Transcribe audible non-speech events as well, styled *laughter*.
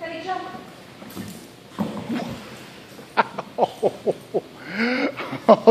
Teddy, jump. *laughs*